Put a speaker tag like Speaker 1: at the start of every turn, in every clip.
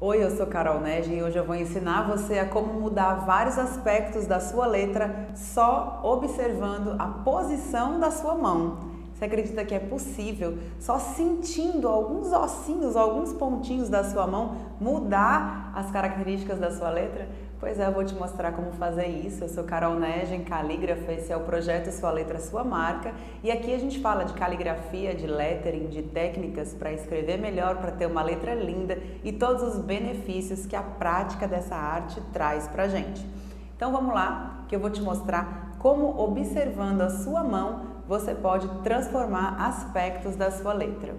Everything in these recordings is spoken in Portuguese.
Speaker 1: Oi, eu sou Carol Nege e hoje eu vou ensinar você a como mudar vários aspectos da sua letra só observando a posição da sua mão. Você acredita que é possível, só sentindo alguns ossinhos, alguns pontinhos da sua mão, mudar as características da sua letra? Pois é, eu vou te mostrar como fazer isso. Eu sou Carol Negen, calígrafa, esse é o projeto Sua Letra, Sua Marca. E aqui a gente fala de caligrafia, de lettering, de técnicas para escrever melhor, para ter uma letra linda e todos os benefícios que a prática dessa arte traz para gente. Então vamos lá, que eu vou te mostrar como observando a sua mão você pode transformar aspectos da sua letra.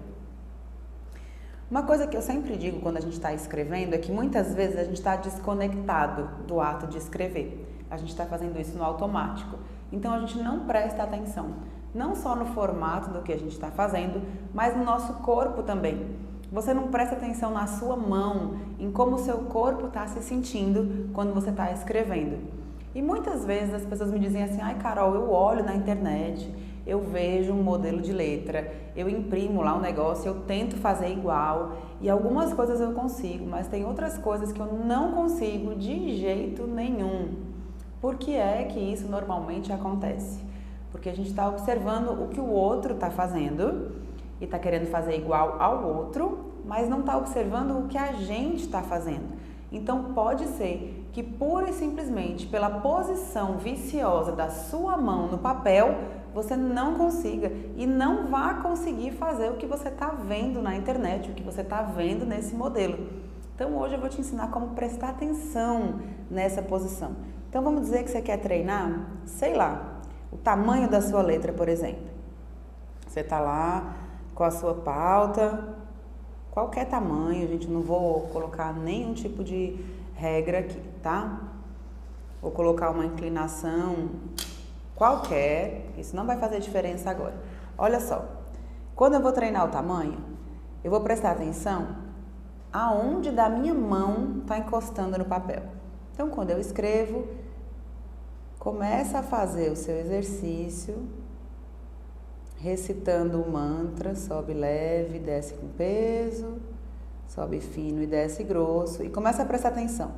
Speaker 1: Uma coisa que eu sempre digo quando a gente está escrevendo é que muitas vezes a gente está desconectado do ato de escrever. A gente está fazendo isso no automático. Então a gente não presta atenção, não só no formato do que a gente está fazendo, mas no nosso corpo também. Você não presta atenção na sua mão, em como o seu corpo está se sentindo quando você está escrevendo. E muitas vezes as pessoas me dizem assim: ai, Carol, eu olho na internet, eu vejo um modelo de letra, eu imprimo lá um negócio, eu tento fazer igual e algumas coisas eu consigo, mas tem outras coisas que eu não consigo de jeito nenhum. Por que é que isso normalmente acontece? Porque a gente está observando o que o outro está fazendo e está querendo fazer igual ao outro, mas não está observando o que a gente está fazendo. Então pode ser que pura e simplesmente pela posição viciosa da sua mão no papel, você não consiga e não vá conseguir fazer o que você está vendo na internet, o que você está vendo nesse modelo. Então hoje eu vou te ensinar como prestar atenção nessa posição. Então vamos dizer que você quer treinar, sei lá, o tamanho da sua letra, por exemplo. Você está lá com a sua pauta, qualquer tamanho, gente, não vou colocar nenhum tipo de regra aqui, tá? Vou colocar uma inclinação qualquer, isso não vai fazer diferença agora. Olha só, quando eu vou treinar o tamanho, eu vou prestar atenção aonde da minha mão está encostando no papel. Então, quando eu escrevo, começa a fazer o seu exercício, recitando o mantra, sobe leve, desce com peso, sobe fino e desce grosso, e começa a prestar atenção.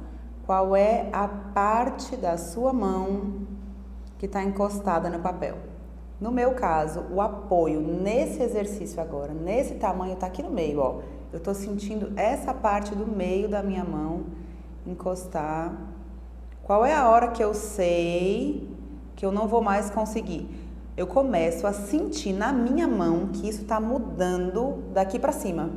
Speaker 1: Qual é a parte da sua mão que está encostada no papel. No meu caso, o apoio nesse exercício agora, nesse tamanho, está aqui no meio, ó. Eu estou sentindo essa parte do meio da minha mão encostar. Qual é a hora que eu sei que eu não vou mais conseguir? Eu começo a sentir na minha mão que isso está mudando daqui para cima.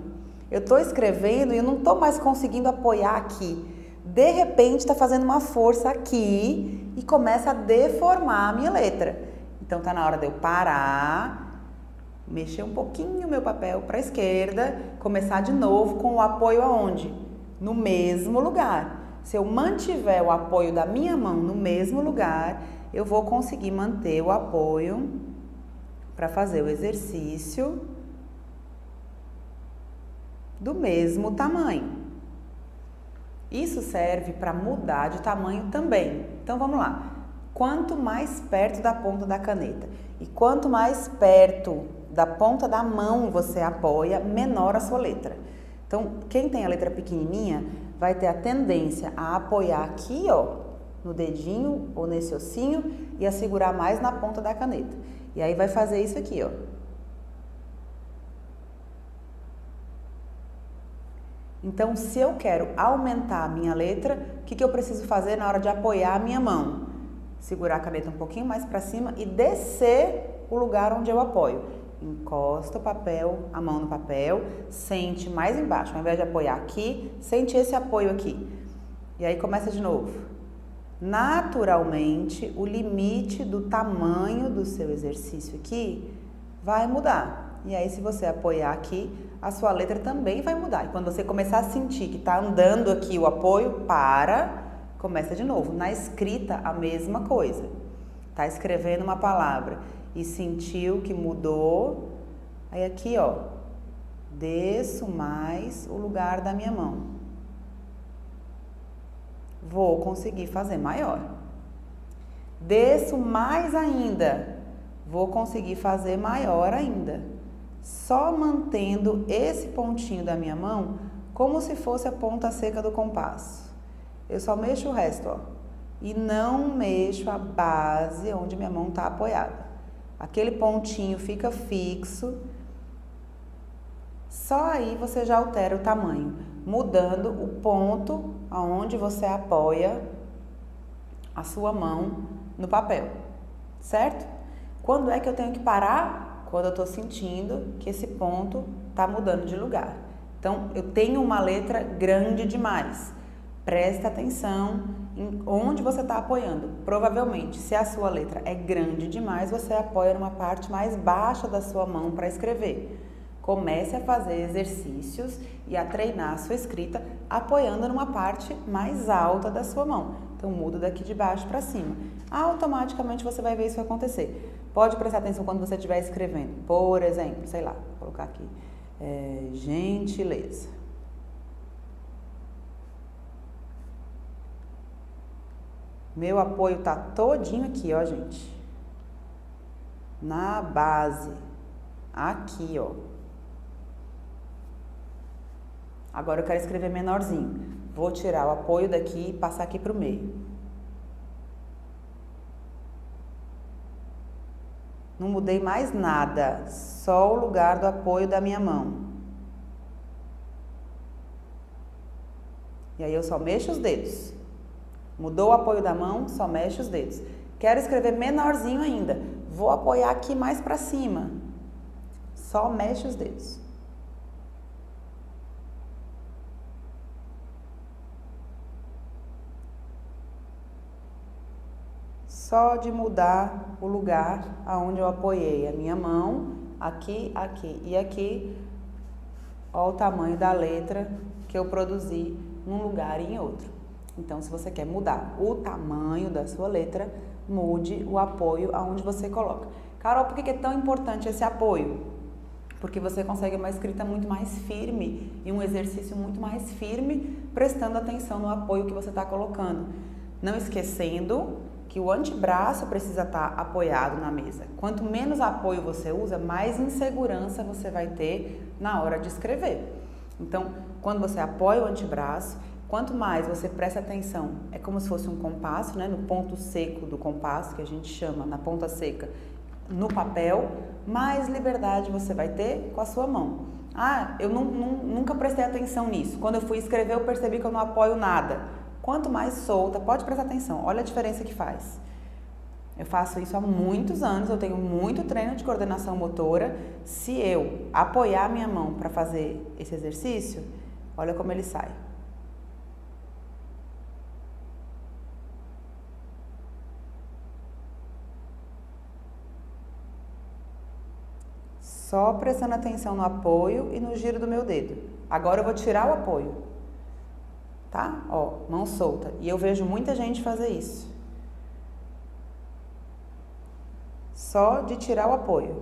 Speaker 1: Eu estou escrevendo e eu não estou mais conseguindo apoiar aqui de repente está fazendo uma força aqui e começa a deformar a minha letra. Então tá na hora de eu parar, mexer um pouquinho meu papel para a esquerda, começar de novo com o apoio aonde? No mesmo lugar. Se eu mantiver o apoio da minha mão no mesmo lugar, eu vou conseguir manter o apoio para fazer o exercício do mesmo tamanho. Isso serve para mudar de tamanho também. Então vamos lá. Quanto mais perto da ponta da caneta e quanto mais perto da ponta da mão você apoia, menor a sua letra. Então, quem tem a letra pequenininha vai ter a tendência a apoiar aqui, ó, no dedinho ou nesse ossinho e a segurar mais na ponta da caneta. E aí vai fazer isso aqui, ó. Então, se eu quero aumentar a minha letra, o que, que eu preciso fazer na hora de apoiar a minha mão? Segurar a caneta um pouquinho mais para cima e descer o lugar onde eu apoio. Encosta o papel, a mão no papel, sente mais embaixo. Ao invés de apoiar aqui, sente esse apoio aqui. E aí começa de novo. Naturalmente, o limite do tamanho do seu exercício aqui vai mudar. E aí, se você apoiar aqui, a sua letra também vai mudar. E quando você começar a sentir que está andando aqui o apoio, para, começa de novo. Na escrita, a mesma coisa. Está escrevendo uma palavra e sentiu que mudou, aí aqui, ó, desço mais o lugar da minha mão. Vou conseguir fazer maior. Desço mais ainda. Vou conseguir fazer maior ainda só mantendo esse pontinho da minha mão como se fosse a ponta seca do compasso. Eu só mexo o resto, ó. E não mexo a base onde minha mão está apoiada. Aquele pontinho fica fixo. Só aí você já altera o tamanho, mudando o ponto aonde você apoia a sua mão no papel, certo? Quando é que eu tenho que parar? Quando eu estou sentindo que esse ponto está mudando de lugar. Então, eu tenho uma letra grande demais. Presta atenção em onde você está apoiando. Provavelmente, se a sua letra é grande demais, você apoia numa parte mais baixa da sua mão para escrever. Comece a fazer exercícios e a treinar a sua escrita apoiando numa parte mais alta da sua mão. Então, muda daqui de baixo para cima. Automaticamente você vai ver isso acontecer. Pode prestar atenção quando você estiver escrevendo. Por exemplo, sei lá, vou colocar aqui, é, gentileza. Meu apoio tá todinho aqui, ó, gente. Na base. Aqui, ó. Agora eu quero escrever menorzinho. Vou tirar o apoio daqui e passar aqui pro meio. Não mudei mais nada, só o lugar do apoio da minha mão. E aí eu só mexo os dedos. Mudou o apoio da mão, só mexe os dedos. Quero escrever menorzinho ainda. Vou apoiar aqui mais para cima. Só mexe os dedos. Só de mudar o lugar aonde eu apoiei a minha mão, aqui, aqui e aqui, olha o tamanho da letra que eu produzi num lugar e em outro. Então, se você quer mudar o tamanho da sua letra, mude o apoio aonde você coloca. Carol, por que é tão importante esse apoio? Porque você consegue uma escrita muito mais firme e um exercício muito mais firme, prestando atenção no apoio que você está colocando. Não esquecendo que o antebraço precisa estar tá apoiado na mesa. Quanto menos apoio você usa, mais insegurança você vai ter na hora de escrever. Então, quando você apoia o antebraço, Quanto mais você presta atenção, é como se fosse um compasso, né, no ponto seco do compasso, que a gente chama na ponta seca, no papel, mais liberdade você vai ter com a sua mão. Ah, eu não, não, nunca prestei atenção nisso. Quando eu fui escrever, eu percebi que eu não apoio nada. Quanto mais solta, pode prestar atenção, olha a diferença que faz. Eu faço isso há muitos anos, eu tenho muito treino de coordenação motora. Se eu apoiar minha mão para fazer esse exercício, olha como ele sai. Só prestando atenção no apoio e no giro do meu dedo. Agora eu vou tirar o apoio. Tá? Ó, mão solta. E eu vejo muita gente fazer isso. Só de tirar o apoio.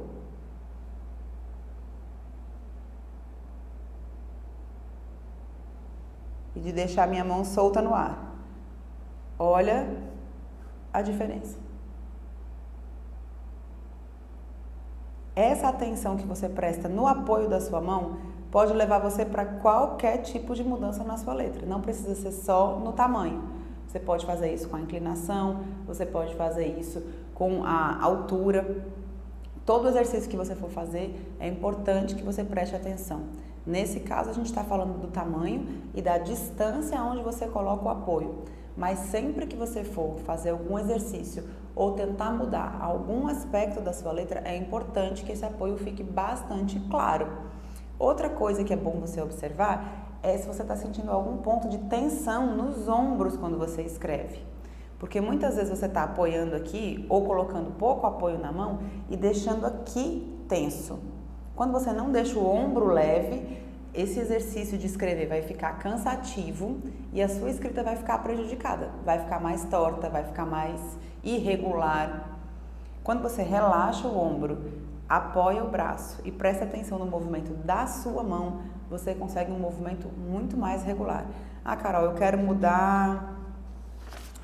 Speaker 1: E de deixar minha mão solta no ar. Olha a diferença. Essa atenção que você presta no apoio da sua mão pode levar você para qualquer tipo de mudança na sua letra. Não precisa ser só no tamanho. Você pode fazer isso com a inclinação, você pode fazer isso com a altura. Todo exercício que você for fazer é importante que você preste atenção. Nesse caso, a gente está falando do tamanho e da distância onde você coloca o apoio. Mas sempre que você for fazer algum exercício ou tentar mudar algum aspecto da sua letra, é importante que esse apoio fique bastante claro. Outra coisa que é bom você observar é se você está sentindo algum ponto de tensão nos ombros quando você escreve. Porque muitas vezes você está apoiando aqui ou colocando pouco apoio na mão e deixando aqui tenso. Quando você não deixa o ombro leve, esse exercício de escrever vai ficar cansativo e a sua escrita vai ficar prejudicada, vai ficar mais torta, vai ficar mais irregular. Quando você relaxa o ombro, apoia o braço e presta atenção no movimento da sua mão, você consegue um movimento muito mais regular. Ah, Carol, eu quero mudar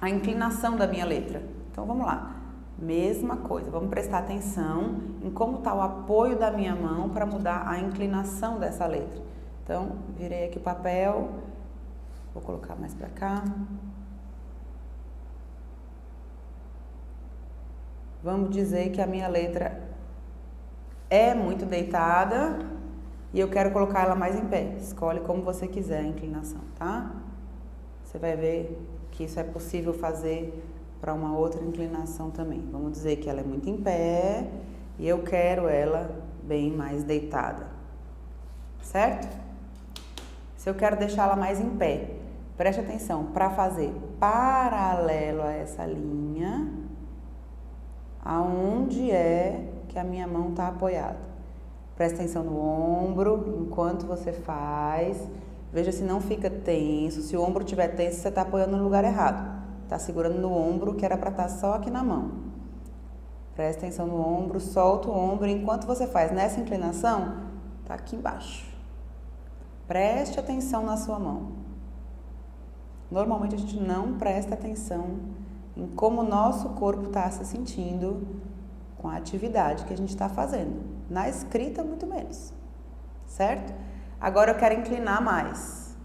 Speaker 1: a inclinação da minha letra. Então vamos lá. Mesma coisa, vamos prestar atenção em como está o apoio da minha mão para mudar a inclinação dessa letra. Então, virei aqui o papel, vou colocar mais para cá. Vamos dizer que a minha letra é muito deitada e eu quero colocar ela mais em pé. Escolhe como você quiser a inclinação, tá? Você vai ver que isso é possível fazer para uma outra inclinação também. Vamos dizer que ela é muito em pé e eu quero ela bem mais deitada, certo? Se eu quero deixá-la mais em pé, preste atenção, para fazer paralelo a essa linha, aonde é que a minha mão está apoiada. Preste atenção no ombro enquanto você faz. Veja se não fica tenso. Se o ombro estiver tenso, você está apoiando no lugar errado. Está segurando no ombro, que era para estar tá só aqui na mão. Presta atenção no ombro, solta o ombro. Enquanto você faz nessa inclinação, está aqui embaixo. Preste atenção na sua mão. Normalmente a gente não presta atenção em como o nosso corpo está se sentindo com a atividade que a gente está fazendo. Na escrita, muito menos. Certo? Agora eu quero inclinar mais.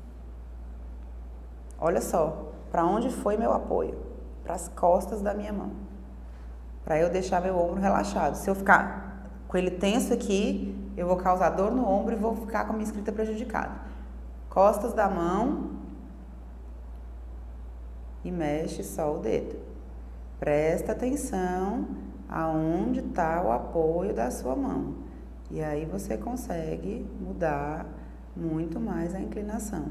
Speaker 1: Olha só, para onde foi meu apoio? Para as costas da minha mão. Para eu deixar meu ombro relaxado. Se eu ficar com ele tenso aqui, eu vou causar dor no ombro e vou ficar com a minha escrita prejudicada. Costas da mão e mexe só o dedo. Presta atenção aonde está o apoio da sua mão. E aí você consegue mudar muito mais a inclinação.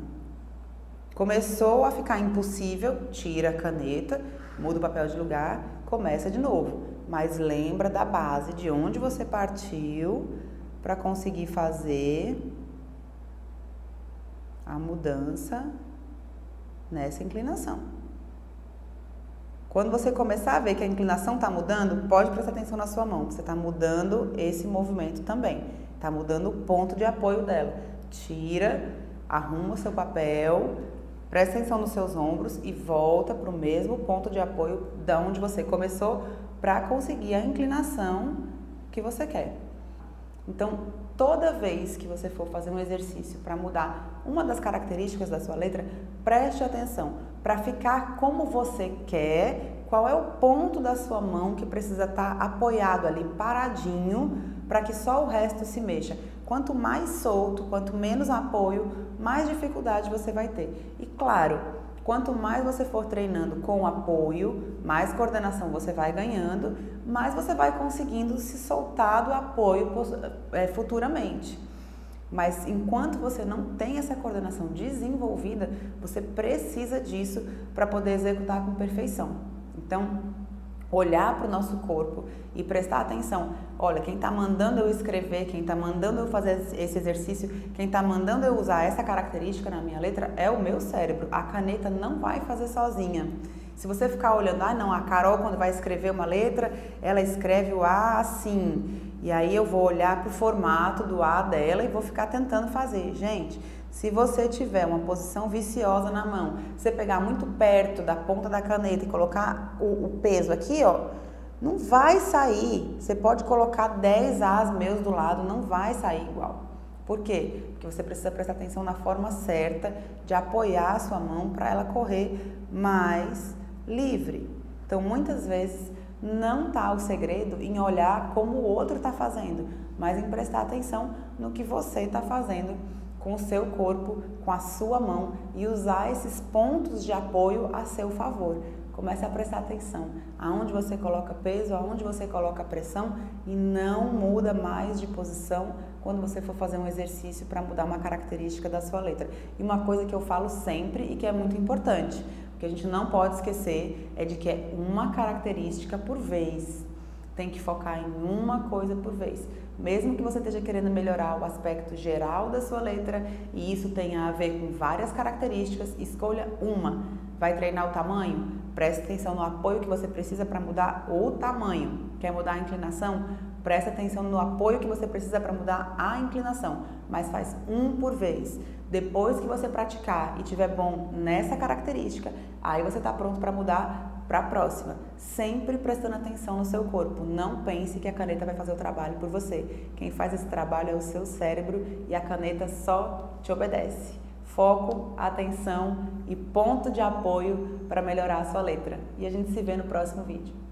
Speaker 1: Começou a ficar impossível, tira a caneta, muda o papel de lugar, começa de novo. Mas lembra da base, de onde você partiu para conseguir fazer a mudança nessa inclinação. Quando você começar a ver que a inclinação está mudando, pode prestar atenção na sua mão, você está mudando esse movimento também. Está mudando o ponto de apoio dela. Tira, arruma o seu papel, Presta atenção nos seus ombros e volta para o mesmo ponto de apoio da onde você começou para conseguir a inclinação que você quer. Então, toda vez que você for fazer um exercício para mudar uma das características da sua letra, preste atenção para ficar como você quer, qual é o ponto da sua mão que precisa estar tá apoiado ali, paradinho, para que só o resto se mexa. Quanto mais solto, quanto menos apoio, mais dificuldade você vai ter. E claro, quanto mais você for treinando com apoio, mais coordenação você vai ganhando, mais você vai conseguindo se soltar do apoio é, futuramente. Mas enquanto você não tem essa coordenação desenvolvida, você precisa disso para poder executar com perfeição. Então, olhar para o nosso corpo e prestar atenção. Olha, quem está mandando eu escrever, quem está mandando eu fazer esse exercício, quem está mandando eu usar essa característica na minha letra é o meu cérebro. A caneta não vai fazer sozinha. Se você ficar olhando, ah, não, a Carol, quando vai escrever uma letra, ela escreve o A assim. E aí eu vou olhar para o formato do A dela e vou ficar tentando fazer. Gente, se você tiver uma posição viciosa na mão, você pegar muito perto da ponta da caneta e colocar o, o peso aqui, ó, não vai sair. Você pode colocar 10 As meus do lado, não vai sair igual. Por quê? Porque você precisa prestar atenção na forma certa de apoiar a sua mão para ela correr mais livre. Então, muitas vezes não está o segredo em olhar como o outro está fazendo, mas em prestar atenção no que você está fazendo com o seu corpo, com a sua mão e usar esses pontos de apoio a seu favor. Comece a prestar atenção aonde você coloca peso, aonde você coloca pressão e não muda mais de posição quando você for fazer um exercício para mudar uma característica da sua letra. E uma coisa que eu falo sempre e que é muito importante, porque a gente não pode esquecer é de que é uma característica por vez. Tem que focar em uma coisa por vez. Mesmo que você esteja querendo melhorar o aspecto geral da sua letra e isso tenha a ver com várias características, escolha uma. Vai treinar o tamanho? Preste atenção no apoio que você precisa para mudar o tamanho. Quer mudar a inclinação? Preste atenção no apoio que você precisa para mudar a inclinação, mas faz um por vez. Depois que você praticar e tiver bom nessa característica, aí você está pronto para mudar para a próxima, sempre prestando atenção no seu corpo. Não pense que a caneta vai fazer o trabalho por você. Quem faz esse trabalho é o seu cérebro e a caneta só te obedece. Foco, atenção e ponto de apoio para melhorar a sua letra. E a gente se vê no próximo vídeo.